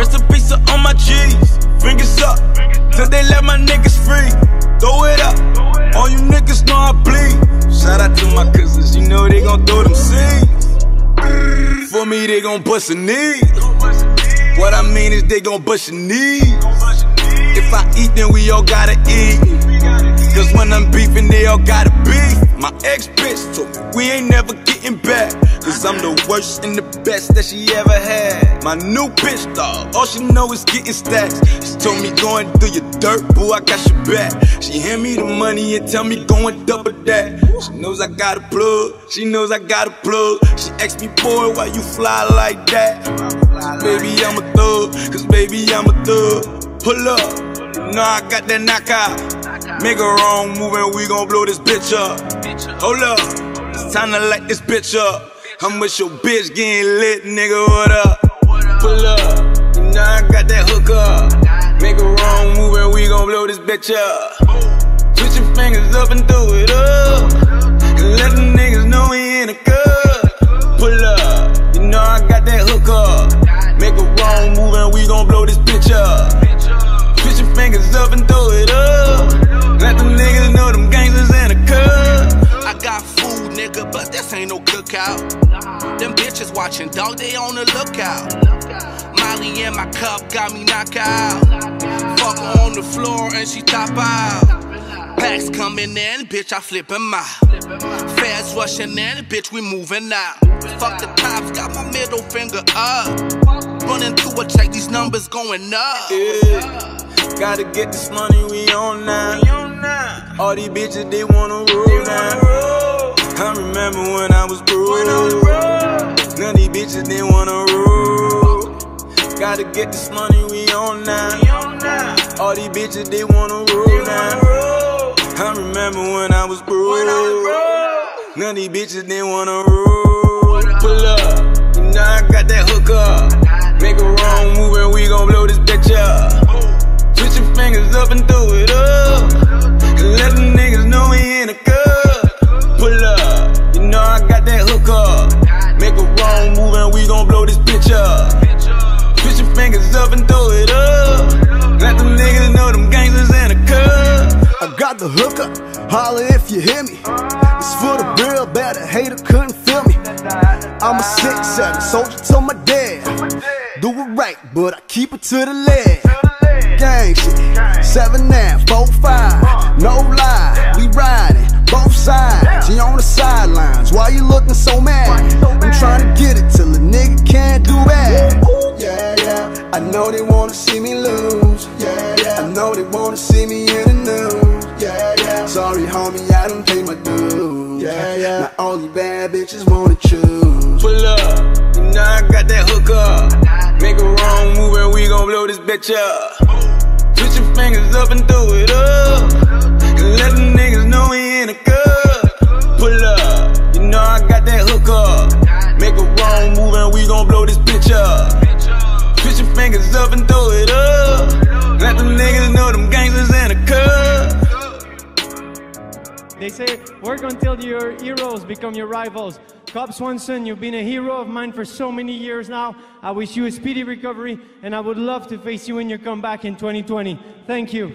Rest in peace to all my G's. Fingers up till they let my niggas free. Throw it up. All you niggas know I bleed. Shout out to my cousins, you know they gon' throw them seeds. For me, they gon' bust a knee. What I mean is they gon' bust your knees. If I eat, then we all gotta eat. Cause when I'm beefing, they all gotta beef. My ex bitch told me we ain't never getting back. Cause I'm the worst and the best that she ever had. My new bitch, dog, all she know is getting stacks. She told me going through your dirt, boo, I got your back. She hand me the money and tell me go and double that. She knows I got a plug, she knows I got a plug. She asked me, boy, why you fly like that? Baby, I'm a thug, cause baby, I'm a thug. Pull up, you know I got that knockout. Make a wrong move and we gon' blow this bitch up. Hold up, it's time to light this bitch up. I'm with your bitch getting lit, nigga, what up? Pull up, you know I got that hook up. Make a wrong move and we gon' blow this bitch up. Switch your fingers up and throw it up. Food, nigga, but this ain't no cookout. Them bitches watching, dog, they on the lookout. Molly in my cup got me knocked out. Fuck her on the floor and she top out. Packs coming in, bitch, I flip 'em out. Feds rushing in, bitch, we moving out. Fuck the cops, got my middle finger up. Running through a check, these numbers going up. Yeah. Gotta get this money, we on now. All these bitches, they wanna rule now. I remember when I was broke. None of these bitches, they wanna roll. Gotta get this money, we on now. All these bitches, they wanna roll now. I remember when I was broke. None of these bitches, they wanna roll. Pull up, you know I got that hook up. Make a wrong move and we gon' blow this bitch up. The hookup, holla if you hear me. It's for the real, better hater couldn't feel me. I'm a six seven soldier to my dad. Do it right, but I keep it to the leg. Gang shit, seven nine, four five, no lie, we riding both sides. She on the sidelines, why you looking so mad? I'm trying to get it till a nigga can't do that. Yeah, yeah, I know they wanna see me lose. Yeah, yeah, I know they wanna see me in the news. Yeah, yeah, sorry homie, I don't pay my dues. Yeah, yeah, now all these bad bitches wanna choose. Pull up, you know I got that hook up. Make a wrong move and we gon' blow this bitch up. Switch your fingers up and throw it They say, work until your heroes become your rivals. Cub Swanson, you've been a hero of mine for so many years now. I wish you a speedy recovery, and I would love to face you when you come back in 2020. Thank you.